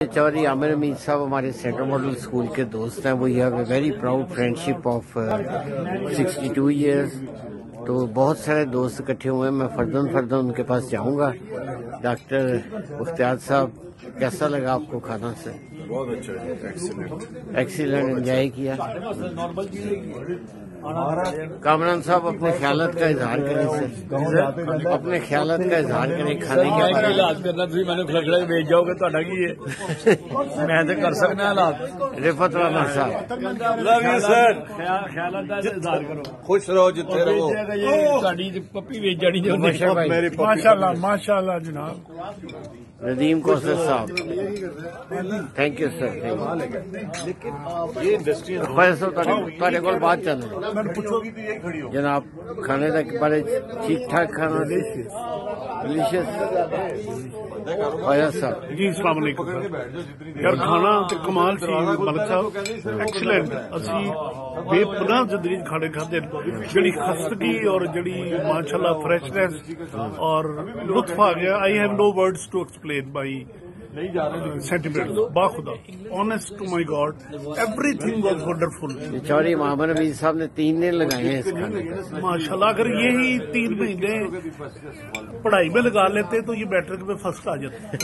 चौधरी आमिर अमीद साहब हमारे central model school के दोस्त हैं। We have a very proud friendship of 62 years तो बहुत सारे दोस्त इकट्ठे हुए हैं। मैं फर्दन फर्दन उनके पास जाऊँगा। डॉक्टर उख्तियार साहब कैसा लगा आपको खाना से बहुत अच्छा एक्सीलेंट एक्सीलेंट एंजॉय किया कामरान साहब अपने ख्यालत का इजहार करें सर अपने ख्यालत का इजहार करें खाने के बारे में ਇਲਾਜ ਕਰਨਾ ਤੁਸੀਂ ਮੈਨੂੰ ਖਲਖੜਾ ਵੇਚ ਜਾਓਗੇ ਤੁਹਾਡਾ ਕੀ ਹੈ ਮੈਂ ਤੇ ਕਰ ਸਕਦਾ ਹਾਲਾਤ रिफत राना साहब ਲਵ ਯੂ ਸਰ ਖਿਆਲਾਂ ਦਾ ਇਜ਼ਹਾਰ ਕਰੋ ਖੁਸ਼ ਰਹੋ ਜਿੱਥੇ ਰਹੋ ਵੇਚਿਆ ਜੇ ਤੁਹਾਡੀ ਤੇ ਪੱਪੀ ਵੇਚ ਜਾਣੀ ਜੇ ਉਹਨੇ मुबशर भाई ਮੇਰੀ ਪੱਪੀ माशाल्लाह माशाल्लाह जनाब Nadeem Kausar sahab thank you sir thank you ਇਹ ਇੰਡਸਟਰੀ फैसल ਤੁਹਾਡੇ ਕੋਲ ਬਾਤ ਚੱਲ ਰਹੀ ਮੈਨੂੰ ਪੁੱਛੋਗੀ ਤੇ ਇਹ ਖੜੀ ਹੋ जनाब खाने तक बड़े ठीक ठाक खाना डिलीशियस फैसल साहब जी अस्सलाम वालेकुम ਪਕੜ ਕੇ ਬੈਠ ਜਾਓ ਜਿੱਤਨੀ ਯਾਰ ਖਾਣਾ ਤੇ ਕਮਾਲ ਸੀ ਮਲਕ ਸਾਹਿਬ ਐਕਸਲੈਂਟ ਅਸੀਂ ਬੇਪਨਾਹ ਜ਼ਿੰਦਗੀ 'ਚ ਖਾਣੇ ਖਾਦੇ ਜਿਹੜੀ ਖਸਤਗੀ ਔਰ ਜਿਹੜੀ ਮਾਸ਼ਾਅੱਲਾ ਫਰੈਸ਼ਨੈਸ ਔਰ ਲੁਤਫ ਆ ਗਿਆ I have no words to explain ਬਾਈ ਨਹੀਂ ਜਾ ਰਹੇ sentiment बाखुदा honest to my God everything was wonderful बेचारे महामन अभी साहब ने तीन दिन लगाए हैं माशाल्लाह अगर यही तीन महीने पढ़ाई में लगा लेते तो ये मैट्रिक में फ़र्स्ट आ जाते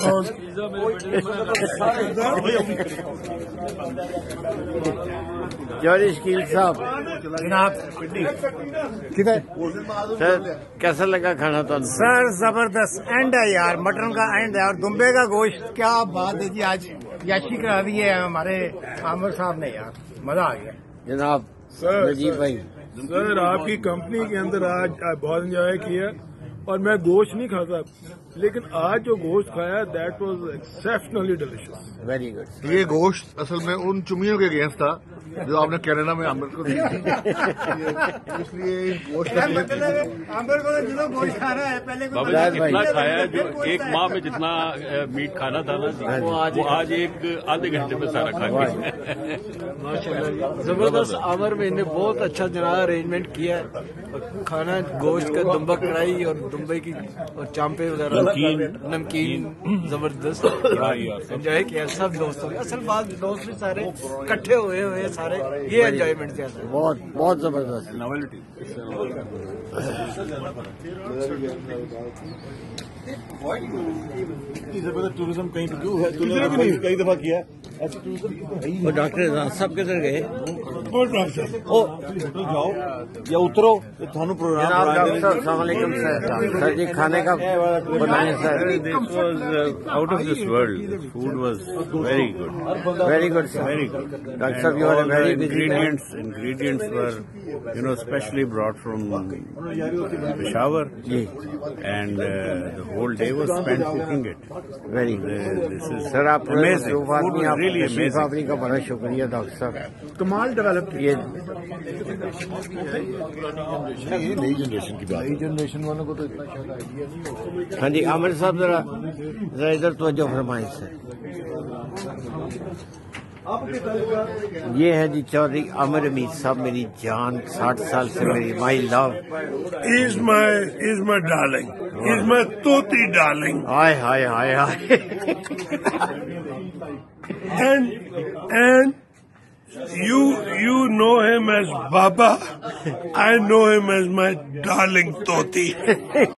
जौहरी शकील साहब सर कैसा लगा खाना तो सर ज़बरदस्त. एंड है यार. मटन का एंड है और दुम्बे का गोश्त. क्या बात जी आज याची करा दी है हमारे आमर साहब ने यार। मज़ा आ गया। जनाब सर, जी भाई। सर आपकी कंपनी के अंदर आज आज बहुत एंजॉय किया। और मैं गोश्त नहीं खाता। लेकिन आज जो गोश्त खाया that was exceptionally delicious very good ये गोश्त असल में उन चुमियों के अगेंस्ट था जो आपने कनाडा में अमृत को दी थी इसलिए इस गोश्त का आमिर को जितना गोश्त खाना है पहले जी। जितना खाया जो एक माह में जितना मीट खाना था ना वो आज आज एक आधे घंटे में सारा खा गए ज़बरदस्त आवर में इन्हें बहुत अच्छा जनाब अरेंजमेंट किया है। और खाना गोश्त का दुम्बा कढ़ाई और दुम्बे की और चांपे वगैरह। नमकीन। नमकीन ज़बरदस्त। एंजॉय किया सब दोस्तों असल बात दोस्त भी सारे इकट्ठे हुए हुए सारे। ये एंजॉयमेंट किया बहुत बहुत ज़बरदस्त। नॉवेल्टी टूरिज़्म कहीं पे क्यों है कई दफ़ा किया। है ऐसे टूरिज़्म डॉक्टर साहब किधर गए। ओ होटल जाओ या उतरो ये थानू प्रोग्राम सर जी खाने का बनाए sir uh, of this world. The food was very good. Very good sir Very good. Doctor साहब you are very ingredients, ingredients were, you know, specially brought from Peshawar, ji and uh, the whole day was spent cooking it. Very Uh, this is sir amazing. Food was really amazing. आवरी का बड़ा शुक्रिया doctor साहब कमाल develop ये ये नई generation की बात नई जनरेशन वालों को तो इतना शायद आइडिया नहीं होगा। हाँ जी आमिर साहब जरा जरा इधर तवज्जो फरमाएँ सर ये है जी चौधरी अमर अमीर साहब मेरी जान साठ साल से मेरी my love is my is my darling is my toti darling हाय हाय हाय हाय। And and you you know him as Baba. I know him as my darling Toti